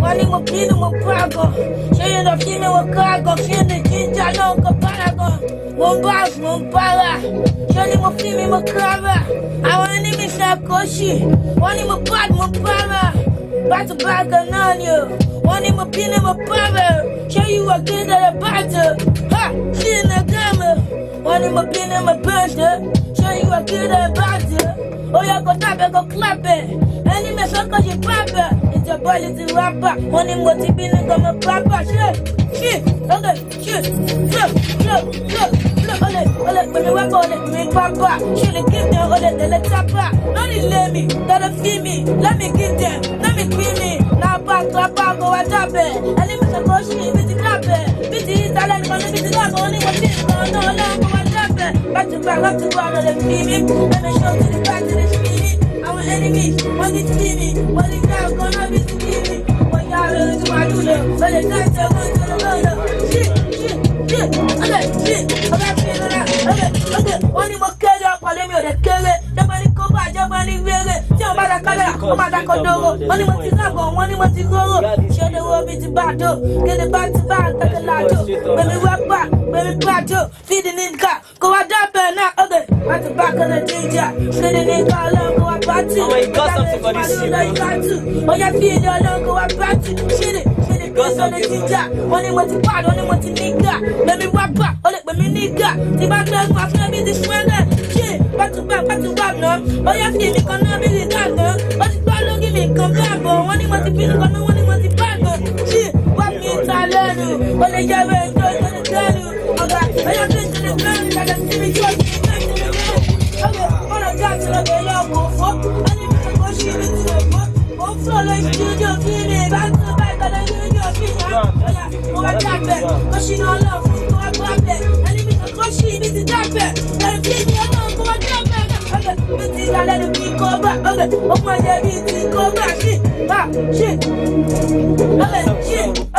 wọ́n ní mo bínú mo pàgọ́ ṣé yẹn lọ fi mi wọ káàgọ́ fi ní jíjà náà kọ paragon mo ń bá mo ń bára ṣé ni mo fi mi mo kára àwọn ẹni mi fẹ́ kó ṣì wọ́n ní mo bad mo bára bàtú bàgọ́ náà ni o wọ́n ní mo bínú mo bára ṣé ìwọ gídẹ̀ bàtú ha wọ́n ní mo bínú mo bàtú ṣé ìwọ gídẹ̀ bàtú ó yẹ kó dábẹ́ kó kílápẹ̀ ẹni mẹ́sàn-án kò ṣe bàbẹ̀ ìjọba yìí ti rábà wọ́n ní mo ti bínú kọ́ mo bàbà ṣe ṣe ọ̀gẹ̀ ṣe ṣe ṣe ṣe ṣe ọ̀lẹ̀ ọ̀lẹ̀ pẹ̀lú wẹ́pọ̀ ọ̀lẹ̀ mi bàbà ṣe lè kí dem ọ̀lẹ̀ tẹ̀lé tábà lórí ilé mi tẹ̀lé fí mi lẹ́mi kí dem lẹ́mi kí mi náà bá apá kó wá dábẹ̀ ẹni mẹ́sàn-án kò ṣì bí ti dábẹ̀ bí ti ìtàlẹ̀ nìkan níbi ti dábẹ̀ wọ́n ní mo ti nǹkan náà ọlọ́run kó wá dábẹ̀ to back ọ̀lẹ̀ fí mi lẹ́mi the back to the fí mi àwọn enemies wọ́n ti fí mi wọ́n ti dá wọ́n ní mo kéré ọkọ̀ lémi ò lè kéré jọba ní kóbá jọba ní wéré tí bá da kámẹ́rà ó máa da kọ́dọ̀rọ̀ wọ́n ní mo ti sábọ̀ wọ́n ní mo ti kóró ṣé wo bí ti bá dò kéde bá ti bá tẹ̀lé lájò gbèmí wẹ́pà gbèmí bàjò fídí ní ká kó wá dábẹ̀ náà ọ̀gẹ̀ wá ti bá kọ́lẹ̀ jíjà fídí ní ká ọlọ́run kó wá bro. ó yẹ fídí ọlọ́run kó wá pàtì ṣídì ṣídì gbèsè ní jíjà wọ́n ní mo ti pàdé wọ́n ní mo ti nígà gbèmí wẹ́pà ó lè pè mí nígà tí bá gbẹ́gun afẹ́ bí ti fẹ́lẹ̀ ṣí pàtùpà pàtùpà náà ó yẹ fídí kan náà bí ti dà náà ó ti gbọ́ lórí mi kan bí àbọ̀ wọ́n ní mo ti fi nǹkan náà wọ́n ní mo ti bá àgbọ̀ ṣí wọ́n mi ta lẹ́nu ó lè jẹ́ bẹ́ẹ̀ tó tó lè tẹ́lu ọ̀gá ó yẹ fi mo wá dàbẹ̀ ó ṣí ní ọlọ́run fún kó wá gbọ́ bẹ̀ ẹni mi kò ṣí mi ti dàbẹ̀ ẹni fi ní ọlọ́run kó wá dàbẹ̀ ọ̀gá mi ti dalẹ̀ ní bí kò bá. Ọ̀gá ó mọ̀ jẹ́ bí ti kò bá. Ṣí bá ṣí. Ọ̀gá ṣí.